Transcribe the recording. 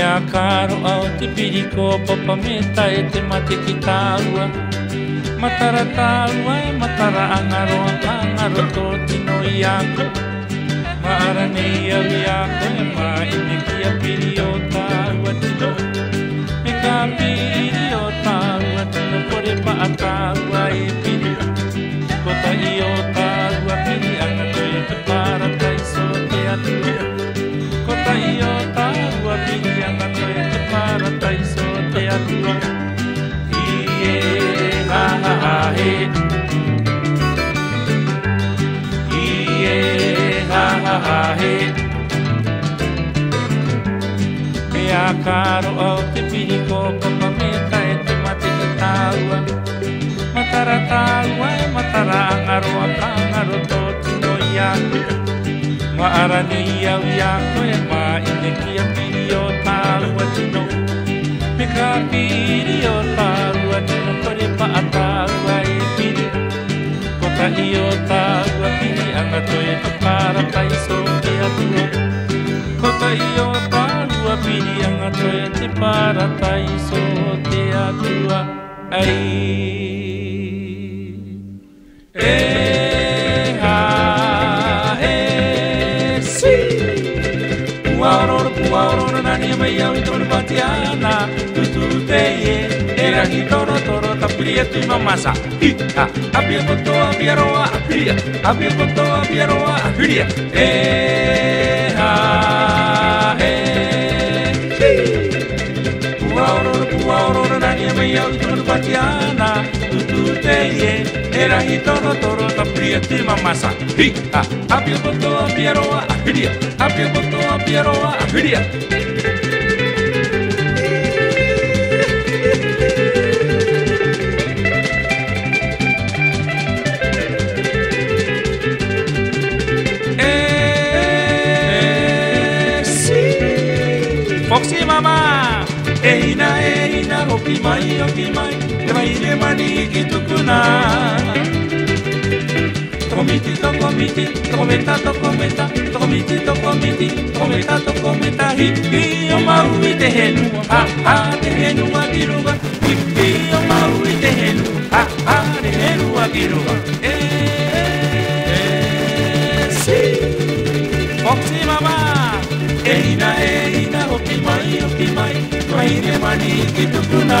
a karo au te piriko papa me tae te mate ki tāua. Matara tāua e matara angaro angaro tō tino i ako. Maara nei au i ako e mai me ki a piri o tāua taiso te I e ha ha ha he I e ha ha ha he Me a karo au te piri kopapa me tae te mate ki tāua Matara tāua e matara angaro a kangaro tō tino. i aku Maara nei au i ako e ma ine ki a piri o tāua ka piri o tāua tino kore pa a tāua i piri. Kota i o tāua piri anga toe te para taiso te atua. Ko i o tāua piri anga toe te para taiso te atua. Ai. E ha e si. Puaororo, puaororo, nani e mai au i tonu patiana Tutu te ni toro toro tapia mama sa ita apia koto apia roa apia apia koto apia roa apia eh ha eh puaoro puaoro nani me yo tu patiana. Tu tu te ye. Era hi toro toro tapia mama sa ita apia koto apia roa apia apia koto apia roa apia Foxy mama Eina eina opi mai opi mai Eva ile maniki tukuna Tokomiti tokomiti Tokometa tokometa Tokomiti tokomiti Tokometa tokometa Hipi o mau i te henu Ha ha te henu a kiruga Hipi o mau i te henu Ha ha te henu a kiruga Eh, si. Foxy mama. Eina eina hoki mai hoki mai. Mai ne mani ki tukuna